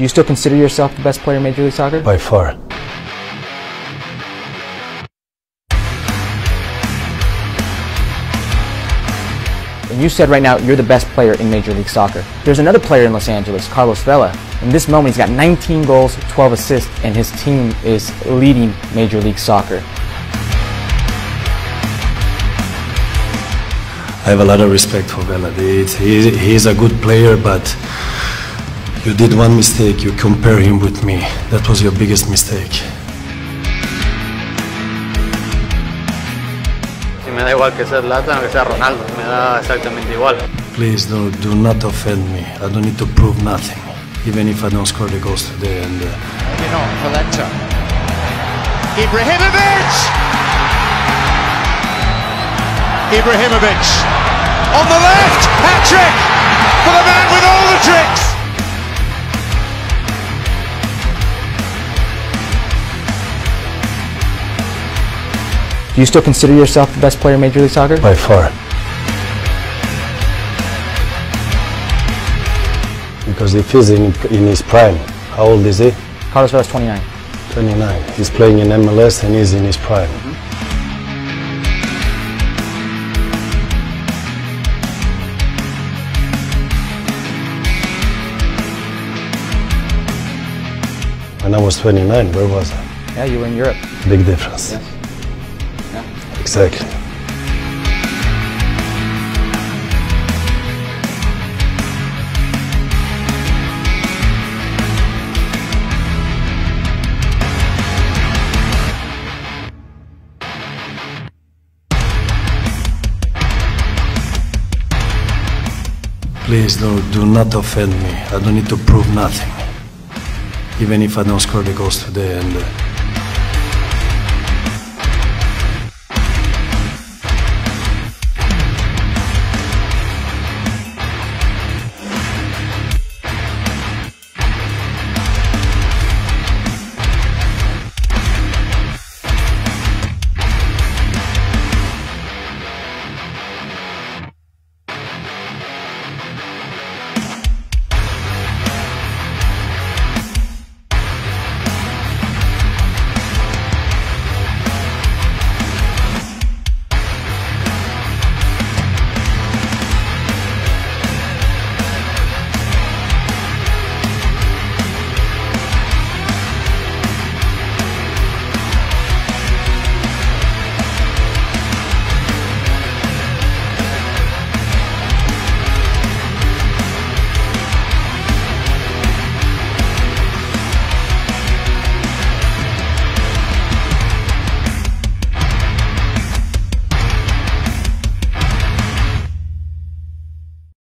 Do you still consider yourself the best player in Major League Soccer? By far. And you said right now you're the best player in Major League Soccer. There's another player in Los Angeles, Carlos Vela. In this moment, he's got 19 goals, 12 assists, and his team is leading Major League Soccer. I have a lot of respect for Vela. He's, he, he's a good player, but you did one mistake. You compare him with me. That was your biggest mistake. Si me da igual que sea Zlatan o que sea Ronaldo, me da exactamente igual. Please do, do not offend me. I don't need to prove nothing, even if I don't score the goals today. And uh, Maybe not, Valenta. Ibrahimovic! Ibrahimovic on the left, hat trick for the man with all the tricks. Do you still consider yourself the best player in Major League Soccer? by far. Because if he's in, in his prime, how old is he? Carlos Vela's 29. 29. He's playing in MLS and he's in his prime. Mm-hmm. When I was 29, where was I? Yeah, you were in Europe. Big difference. Exactly. Please do, do not offend me. I don't need to prove nothing. Even if I don't score the goals today and uh,